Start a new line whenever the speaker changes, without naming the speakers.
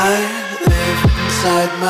I live inside my